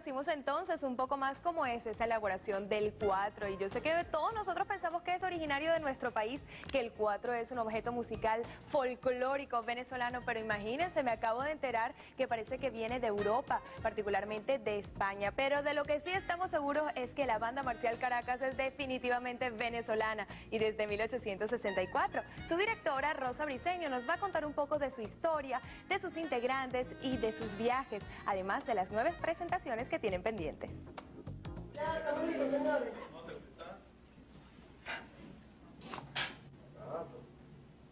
conocimos entonces un poco más cómo es esa elaboración del cuatro y yo sé que todos nosotros pensamos que es originario de nuestro país, que el cuatro es un objeto musical folclórico venezolano, pero imagínense, me acabo de enterar que parece que viene de Europa, particularmente de España, pero de lo que sí estamos seguros es que la banda marcial Caracas es definitivamente venezolana y desde 1864. Su directora Rosa Briceño nos va a contar un poco de su historia, de sus integrantes y de sus viajes, además de las nueve presentaciones que tienen pendientes.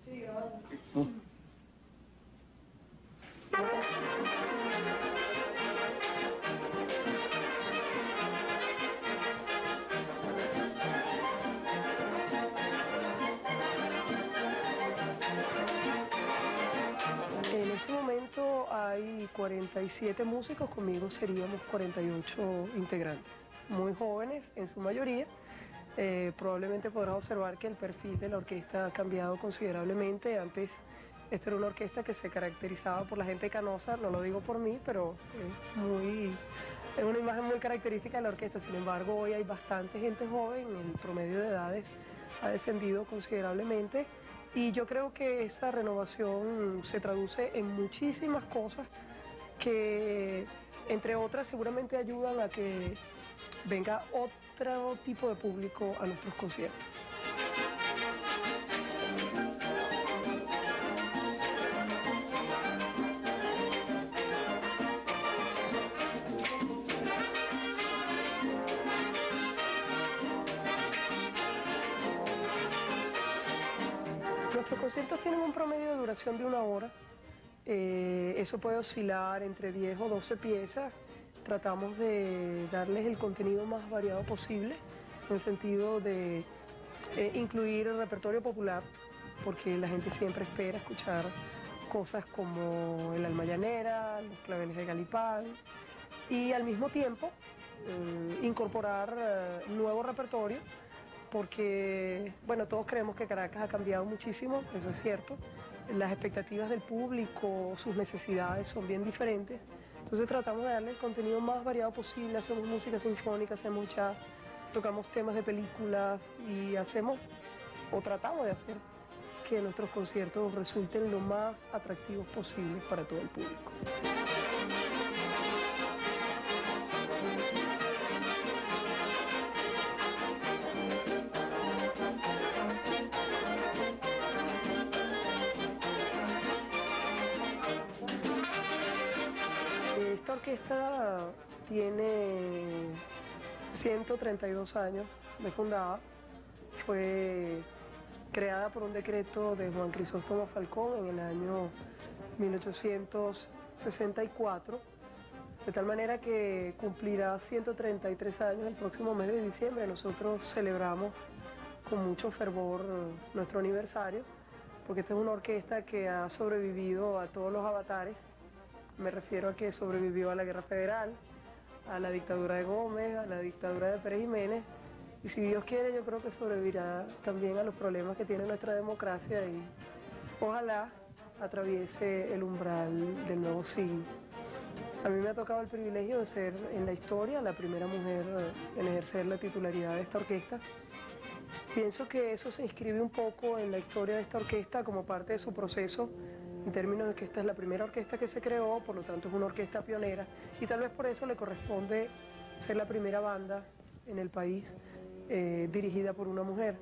En hay 47 músicos, conmigo seríamos 48 integrantes, muy jóvenes en su mayoría. Eh, probablemente podrás observar que el perfil de la orquesta ha cambiado considerablemente. Antes esta era una orquesta que se caracterizaba por la gente canosa, no lo digo por mí, pero es, muy, es una imagen muy característica de la orquesta. Sin embargo, hoy hay bastante gente joven, el promedio de edades ha descendido considerablemente y yo creo que esa renovación se traduce en muchísimas cosas que, entre otras, seguramente ayudan a que venga otro tipo de público a nuestros conciertos. Nuestros conciertos tienen un promedio de duración de una hora. Eh, eso puede oscilar entre 10 o 12 piezas. Tratamos de darles el contenido más variado posible, en el sentido de eh, incluir el repertorio popular, porque la gente siempre espera escuchar cosas como el alma llanera, los claveles de Galipán, y al mismo tiempo eh, incorporar nuevo repertorio porque, bueno, todos creemos que Caracas ha cambiado muchísimo, eso es cierto. Las expectativas del público, sus necesidades son bien diferentes. Entonces tratamos de darle el contenido más variado posible, hacemos música sinfónica, hacemos jazz, tocamos temas de películas y hacemos, o tratamos de hacer, que nuestros conciertos resulten lo más atractivos posibles para todo el público. Esta orquesta tiene 132 años de fundada. Fue creada por un decreto de Juan Crisóstomo Falcón en el año 1864, de tal manera que cumplirá 133 años el próximo mes de diciembre. Nosotros celebramos con mucho fervor nuestro aniversario, porque esta es una orquesta que ha sobrevivido a todos los avatares me refiero a que sobrevivió a la Guerra Federal, a la dictadura de Gómez, a la dictadura de Pérez Jiménez. Y si Dios quiere, yo creo que sobrevivirá también a los problemas que tiene nuestra democracia y ojalá atraviese el umbral del nuevo siglo. A mí me ha tocado el privilegio de ser en la historia la primera mujer en ejercer la titularidad de esta orquesta. Pienso que eso se inscribe un poco en la historia de esta orquesta como parte de su proceso en términos de que esta es la primera orquesta que se creó, por lo tanto es una orquesta pionera y tal vez por eso le corresponde ser la primera banda en el país eh, dirigida por una mujer.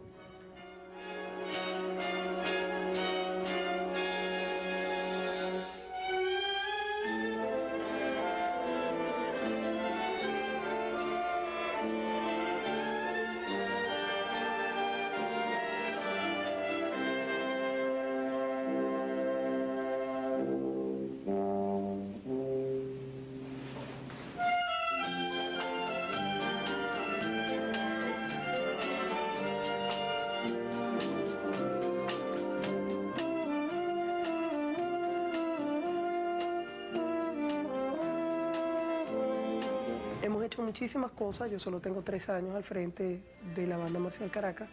Muchísimas cosas, yo solo tengo tres años al frente de la banda Marcial Caracas.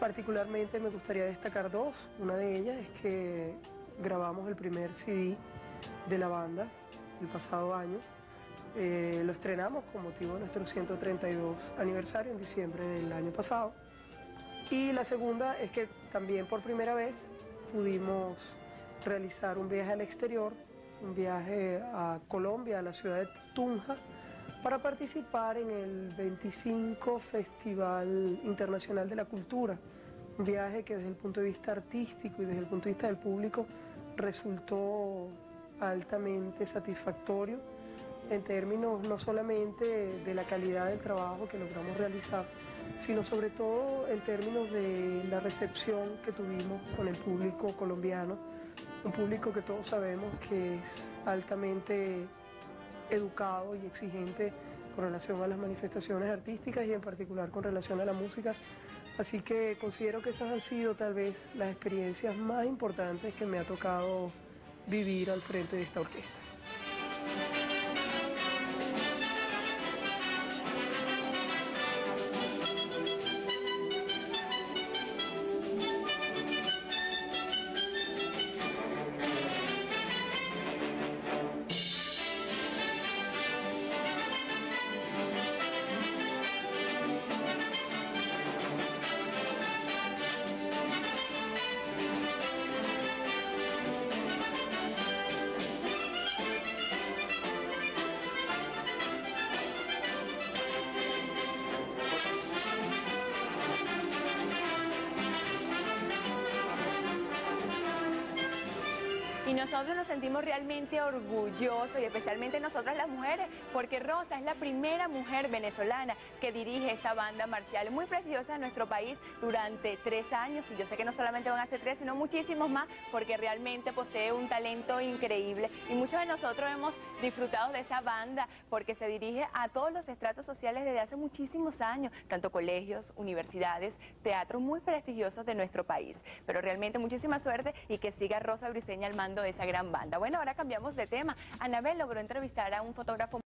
Particularmente me gustaría destacar dos. Una de ellas es que grabamos el primer CD de la banda el pasado año. Eh, lo estrenamos con motivo de nuestro 132 aniversario en diciembre del año pasado. Y la segunda es que también por primera vez pudimos realizar un viaje al exterior, un viaje a Colombia, a la ciudad de Tunja, para participar en el 25 Festival Internacional de la Cultura. Un viaje que desde el punto de vista artístico y desde el punto de vista del público resultó altamente satisfactorio en términos no solamente de la calidad del trabajo que logramos realizar, sino sobre todo en términos de la recepción que tuvimos con el público colombiano, un público que todos sabemos que es altamente educado y exigente con relación a las manifestaciones artísticas y en particular con relación a la música. Así que considero que esas han sido tal vez las experiencias más importantes que me ha tocado vivir al frente de esta orquesta. Nosotros nos sentimos realmente orgullosos y especialmente nosotras las mujeres, porque Rosa es la primera mujer venezolana que dirige esta banda marcial muy prestigiosa en nuestro país durante tres años. Y yo sé que no solamente van a ser tres, sino muchísimos más, porque realmente posee un talento increíble. Y muchos de nosotros hemos disfrutado de esa banda, porque se dirige a todos los estratos sociales desde hace muchísimos años, tanto colegios, universidades, teatros muy prestigiosos de nuestro país. Pero realmente muchísima suerte y que siga Rosa Briseña al mando de esa gran banda. Bueno, ahora cambiamos de tema. Anabel logró entrevistar a un fotógrafo